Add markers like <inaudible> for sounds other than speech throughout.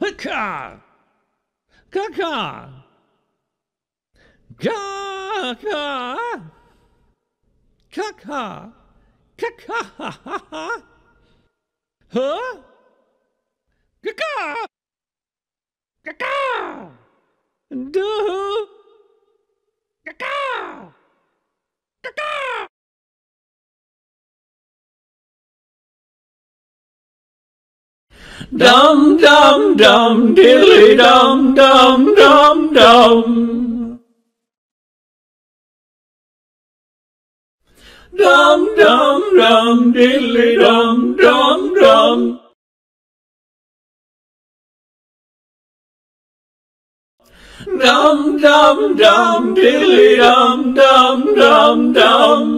Haka! Kaka! Kaka! Kaka! Kaka! Huh? Kaka! Kaka! Duh! Kaka! Kaka! Dum dum dum diddly dum dum dum dum. Dum dum dum diddly dum dum dum. Dum dum dum diddly dum dum dum dum.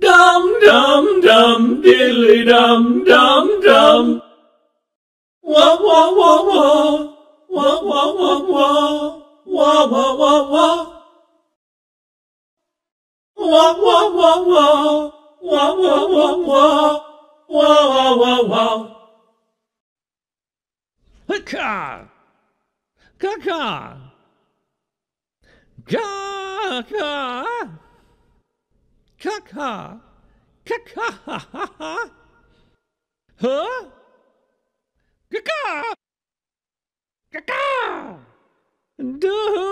Dum dum dum diddly dum dum dum. Wah wah wah wah. Wah wah wah wah. Wah wah wah wah. Wah wah wah wah. Wah wah wah wah. Wah wah wah wah. Haka! Kaka! Kaka! Kaka! Kaka! <laughs> Huh? Kaka! Kaka! Duh!